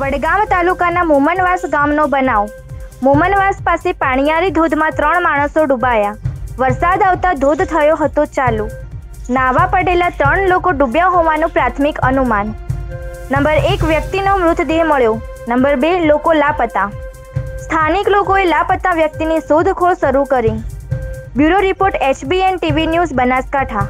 વડગામ તાલુકાના મોમનવાસ ગામનો બનાવ. મોમનવાસ પાસે પાણીયારી ધોધમાં ત્રણ માણસો ડૂબાયા. વરસાદ આવતા ધોધ થયો હતો ચાલુ. નાવા પડેલા ત્રણ લોકો ડૂબ્યા હોવાનું પ્રાથમિક અનુમાન. નંબર એક વ્યક્તિનો મૃતદેહ મળ્યો. નંબર બે લોકો લાપતા. સ્થાનિક લોકોએ લાપતા વ્યક્તિની શોધખોળ શરૂ કરી. Bureau report HBN TV news Banaskantha.